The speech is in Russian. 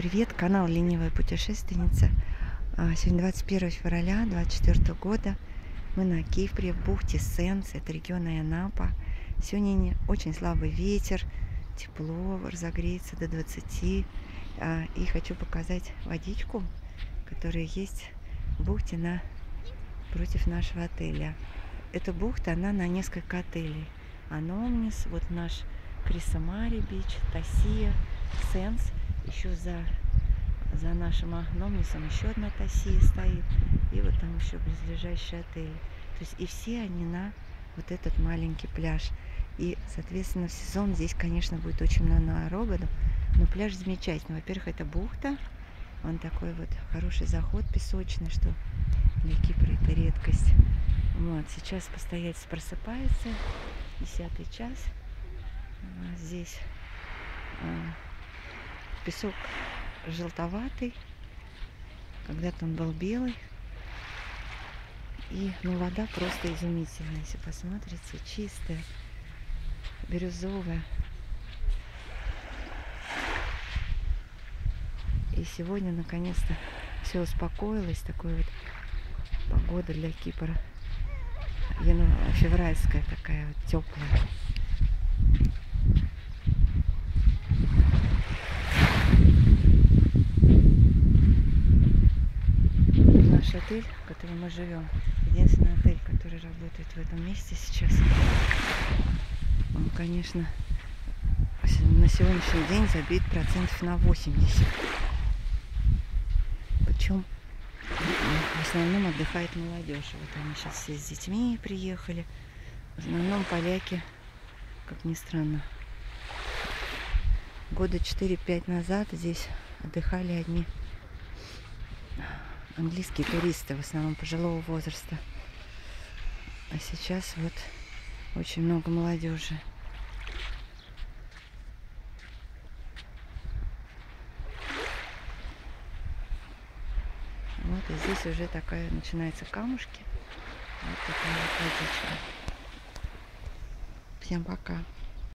привет! Канал Ленивая путешественница. А, Сегодня 21 февраля 2024 года. Мы на Кипре, в бухте Сенс, это регион Айанапа. Сегодня очень слабый ветер, тепло, разогреется до 20. А, И хочу показать водичку, которая есть в бухте на... против нашего отеля. Эта бухта, она на несколько отелей. Аномнис, вот наш Крисамари Бич, Тасия, Сенс. Еще за, за нашим Аномнисом еще одна Тасия стоит. И вот там еще близлежащий отель. То есть и все они на вот этот маленький пляж. И, соответственно, в сезон здесь, конечно, будет очень много народу. Но пляж замечательный. Во-первых, это бухта. Он такой вот хороший заход песочный, что для Кипра это редкость. Вот, сейчас постоялец просыпается, десятый час. Здесь а, песок желтоватый, когда-то он был белый. И ну, вода просто изумительная, если посмотрите, чистая, бирюзовая. И сегодня наконец-то все успокоилось, такой вот погода для Кипра. яну- Февральская такая вот теплая. Наш отель, в котором мы живем, единственный отель, который работает в этом месте сейчас. Он, конечно, на сегодняшний день забит процентов на 80. Причем в основном отдыхает молодежь. Вот они сейчас все с детьми приехали. В основном поляки, как ни странно. Года 4-5 назад здесь отдыхали одни английские туристы, в основном пожилого возраста. А сейчас вот очень много молодежи. Вот и здесь уже такая начинается камушки. Вот такая вот. Всем пока.